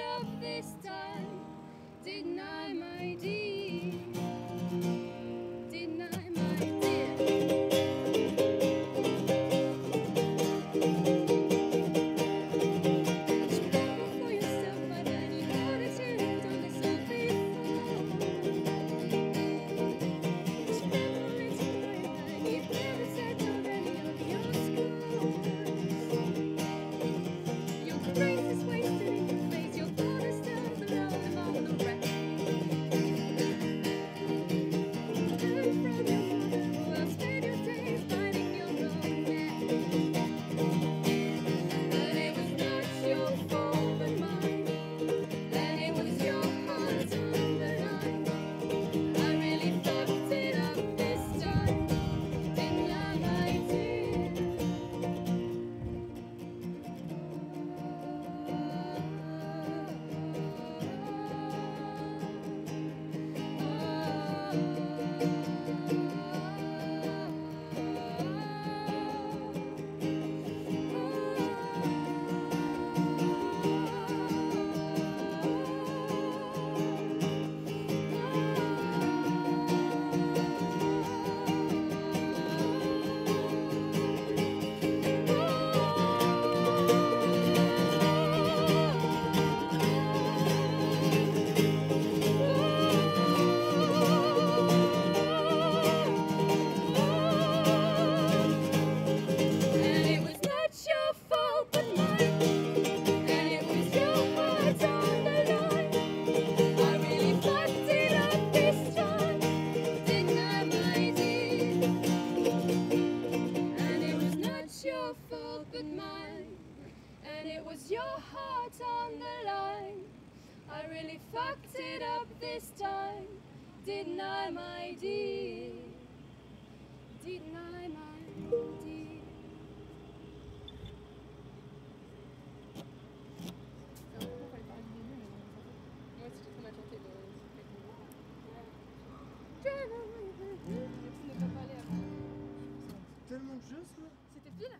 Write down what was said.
up this time, deny my deed. Your fault but mine. And it was your heart on the line. I really fucked it up this time, didn't I, my dear? juste là. C'était pile?